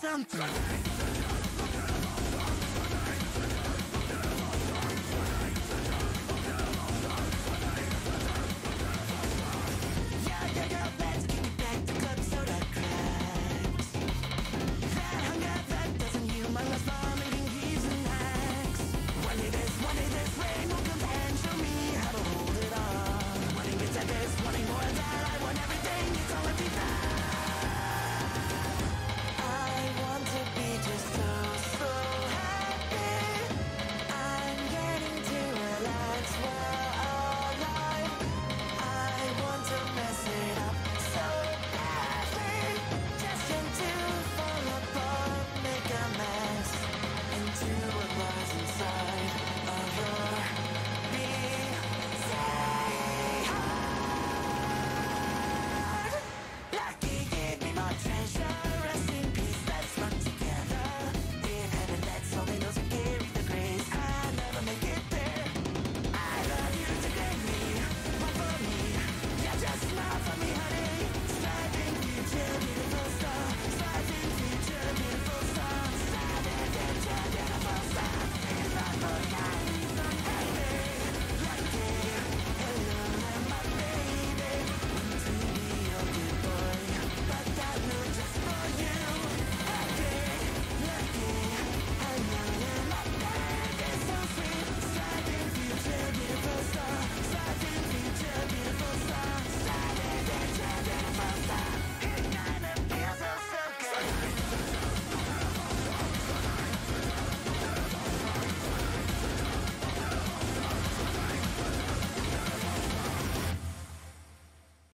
さん